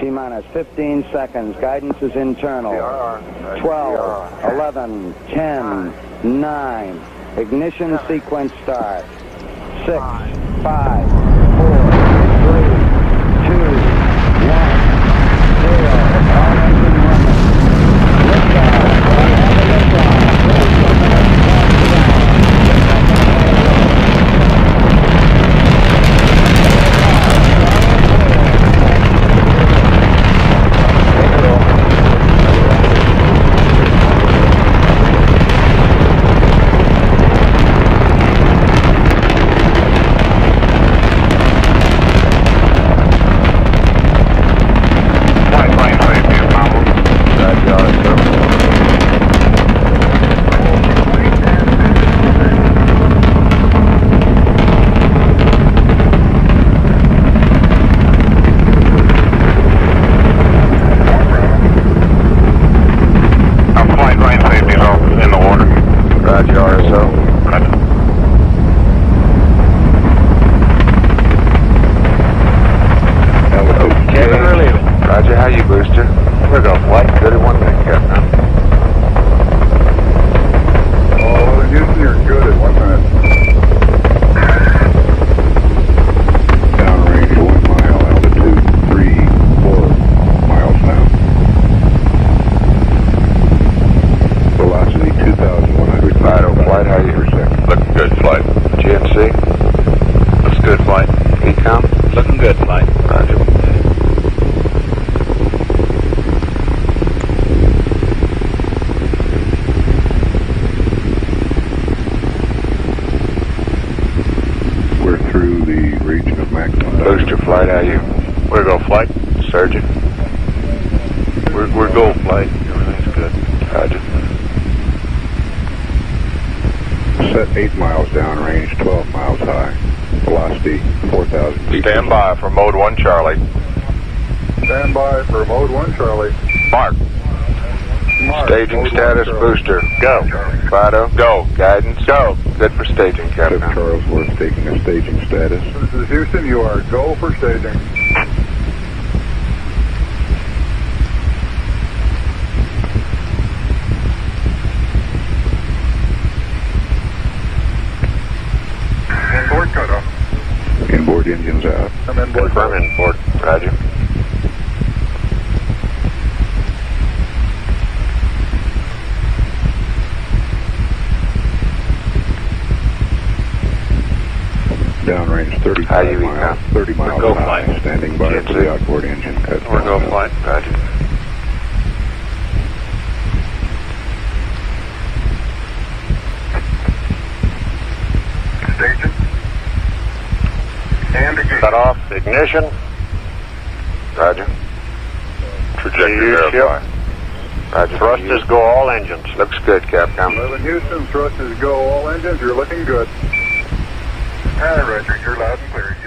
T-minus 15 seconds. Guidance is internal. 12, 11, 10, 9. Ignition sequence start. 6, 5, Roger, how you, Booster? We're going flight. Good at one thing, Captain. Oh, Houston, you're good at one minute. Downrange one mile, altitude three, four miles now. Velocity 2,100 Fido, flight, how you? per second. Looking good, flight. GNC? Looks good, flight. EECOM? Looking good, flight. Roger. We're through the region of maximum. Booster, flight, how you? We're go flight. Surgeon? We're, we're go flight. Everything's good. Roger. Set 8 miles downrange, 12 miles high. Velocity 4,000 feet. Stand by for mode one, Charlie. Stand by for mode 1, Charlie. Mark. Mark, Staging status, booster. Go. Fido. Go. Guidance. Go. Good for staging, Ship Captain. Charlesworth taking a staging status. This is Houston. You are go for staging. Inboard cutoff. Inboard engines out. I'm inboard. Confirm inboard. Roger. Downrange 35 How you eat miles. 30 miles go high. flight. Standing by Can't for the outboard engine cut. We're go down. flight. Roger. Staging. And again. Cut off. Ignition. Roger. Trajectory verified. Roger. Thrusters go all engines. Looks good, Capcom. 11 Houston, thrusters go. All engines, you're looking good. All right, Roger. You're loud and clear.